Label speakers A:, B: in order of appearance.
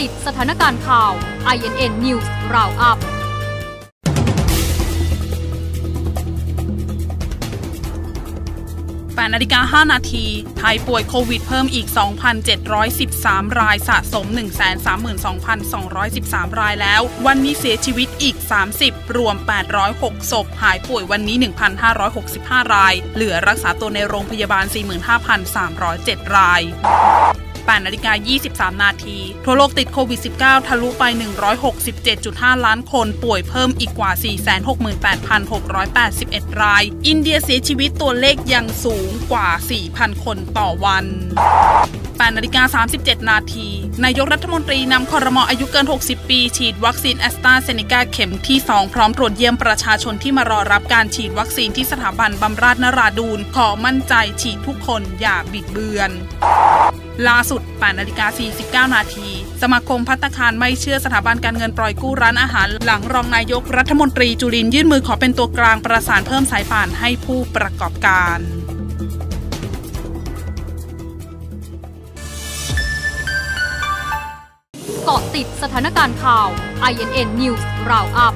A: ติดสถานการณ์ข่าว INN News Roundup
B: 8นาฬิกา 5 นาที ไทยป่วยโควิดเพิ่มอีก 2,713 รายสะสม 132,213 รายแล้ว วันนี้เสียชีวิตอีก 30 รวม 806 ศพ หายป่วยวันนี้ 1,565 ราย เหลือรักษาตัวในโรงพยาบาล 45,307 ราย 8นาฬิกา23 นาที ทั่วโลกติดโควิด -19 ทะลุไป 167.5 ล้านคนป่วยเพิ่มอีกกว่า 468,681 ราย อินเดียเสียชีวิตตัวเลขยังสูงกว่า 4,000 คนต่อวัน8นาฬิกา37 นาที นายกรัฐมนตรีนำคอรมออายุเกิน 60 ปี ฉีดวัคซีนแอสตราเซเนกาเข็มที่ 2 พร้อมตรวจเยี่ยมประชาชนที่มารอรับการฉีดวัคซีนที่สถาบันบำราศนราดูน ขอมั่นใจฉีดทุกคนอย่าบิดเบือน ล่าสุด8นาฬิกา49 นาที สมาคมพัตคารไม่เชื่อสถาบันการเงินปล่อยกู้ร้านอาหาร หลังรองนายกรัฐมนตรีจุลินยื่นมือขอเป็นตัวกลางประสานเพิ่มสายป่านให้ผู้ประกอบการ
A: เกาะติดสถานการณ์ข่าว INN News Roundup